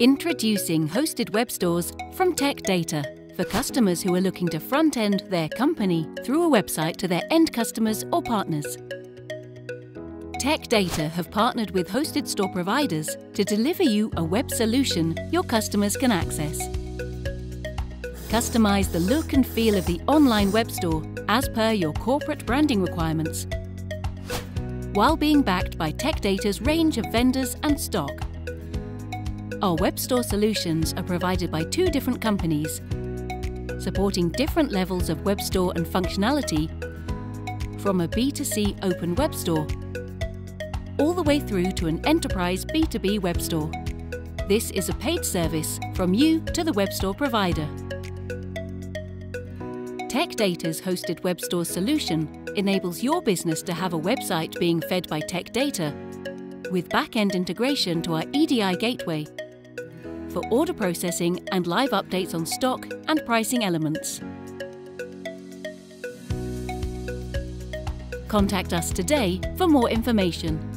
Introducing hosted web stores from Tech Data for customers who are looking to front end their company through a website to their end customers or partners. Tech Data have partnered with hosted store providers to deliver you a web solution your customers can access. Customize the look and feel of the online web store as per your corporate branding requirements, while being backed by Tech Data's range of vendors and stock. Our web store solutions are provided by two different companies, supporting different levels of web store and functionality from a B2C open web store all the way through to an enterprise B2B web store. This is a paid service from you to the web store provider. TechData's hosted web store solution enables your business to have a website being fed by TechData with back-end integration to our EDI gateway for order processing and live updates on stock and pricing elements. Contact us today for more information.